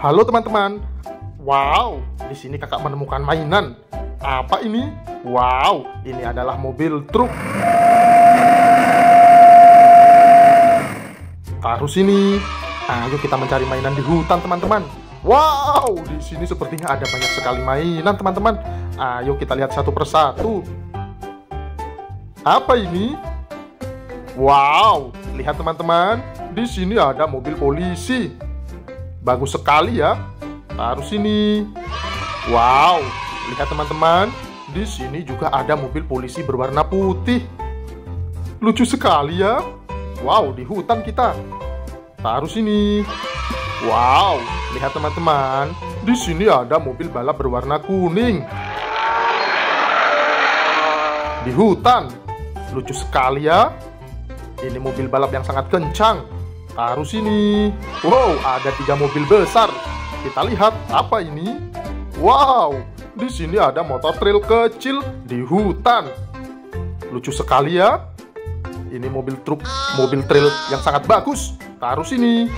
Halo teman-teman. Wow, di sini kakak menemukan mainan. Apa ini? Wow, ini adalah mobil truk. Taruh sini. Ayo kita mencari mainan di hutan, teman-teman. Wow, di sini sepertinya ada banyak sekali mainan, teman-teman. Ayo kita lihat satu persatu. Apa ini? Wow, lihat teman-teman. Di sini ada mobil polisi. Bagus sekali ya. Taruh sini. Wow, lihat teman-teman. Di sini juga ada mobil polisi berwarna putih. Lucu sekali ya. Wow, di hutan kita. Taruh sini. Wow, lihat teman-teman. Di sini ada mobil balap berwarna kuning. Di hutan. Lucu sekali ya. Ini mobil balap yang sangat kencang. Taruh sini. Wow, ada tiga mobil besar. Kita lihat apa ini. Wow, di sini ada motor trail kecil di hutan. Lucu sekali ya. Ini mobil truk, mobil trail yang sangat bagus. Taruh sini.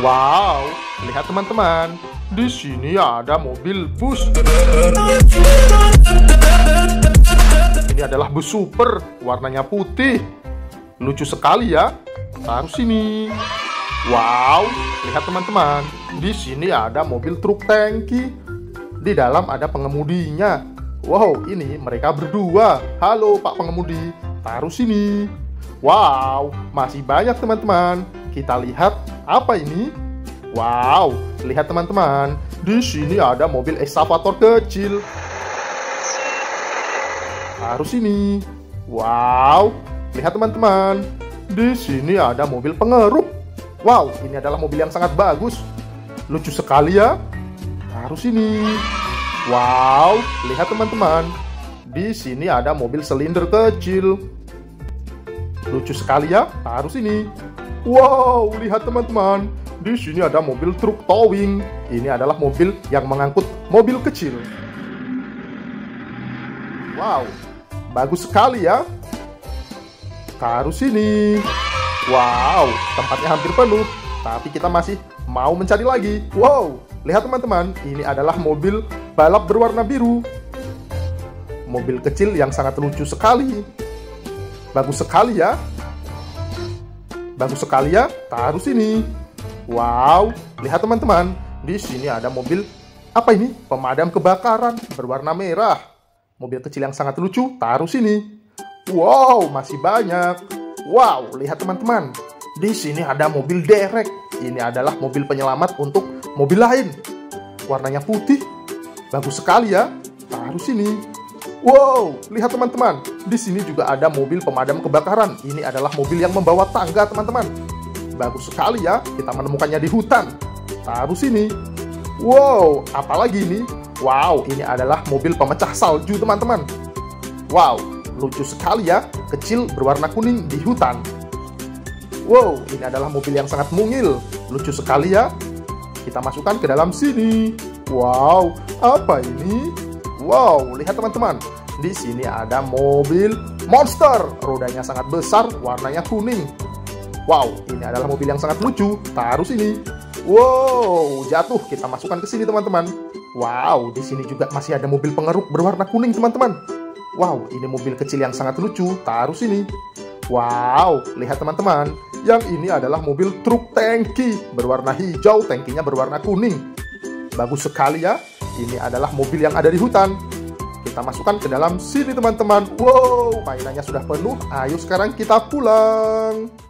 Wow, lihat teman-teman. Di sini ada mobil bus. Ini adalah bus super, warnanya putih. Lucu sekali ya. Taruh sini. Wow, lihat teman-teman. Di sini ada mobil truk tangki. Di dalam ada pengemudinya. Wow, ini mereka berdua. Halo Pak Pengemudi, taruh sini. Wow, masih banyak teman-teman. Kita lihat apa ini? Wow, lihat teman-teman. Di sini ada mobil eskavator kecil. Taruh sini. Wow, lihat teman-teman. Di sini ada mobil pengeruk. Wow, ini adalah mobil yang sangat bagus. Lucu sekali ya. Taruh sini. Wow, lihat teman-teman. Di sini ada mobil silinder kecil. Lucu sekali ya. Taruh sini. Wow, lihat teman-teman. Di sini ada mobil truk towing. Ini adalah mobil yang mengangkut mobil kecil. Wow, bagus sekali ya. Taruh sini. Wow, tempatnya hampir penuh. Tapi kita masih mau mencari lagi. Wow, lihat teman-teman. Ini adalah mobil balap berwarna biru. Mobil kecil yang sangat lucu sekali. Bagus sekali ya. Bagus sekali ya. Taruh sini. Wow, lihat teman-teman. Di sini ada mobil apa ini? Pemadam kebakaran berwarna merah. Mobil kecil yang sangat lucu. Taruh sini. Wow, masih banyak. Wow, lihat teman-teman. Di sini ada mobil derek. Ini adalah mobil penyelamat untuk mobil lain. Warnanya putih. Bagus sekali ya. Taruh sini. Wow, lihat teman-teman. Di sini juga ada mobil pemadam kebakaran. Ini adalah mobil yang membawa tangga, teman-teman. Bagus sekali ya. Kita menemukannya di hutan. Taruh sini. Wow, apalagi ini? Wow, ini adalah mobil pemecah salju, teman-teman. Wow, Lucu sekali ya, kecil berwarna kuning di hutan. Wow, ini adalah mobil yang sangat mungil. Lucu sekali ya. Kita masukkan ke dalam sini. Wow, apa ini? Wow, lihat teman-teman. Di sini ada mobil monster. Rodanya sangat besar, warnanya kuning. Wow, ini adalah mobil yang sangat lucu. Taruh sini. Wow, jatuh. Kita masukkan ke sini teman-teman. Wow, di sini juga masih ada mobil pengeruk berwarna kuning teman-teman. Wow, ini mobil kecil yang sangat lucu. Taruh sini. Wow, lihat teman-teman. Yang ini adalah mobil truk tangki berwarna hijau, tangkinya berwarna kuning. Bagus sekali ya. Ini adalah mobil yang ada di hutan. Kita masukkan ke dalam sini teman-teman. Wow, mainannya sudah penuh. Ayo sekarang kita pulang.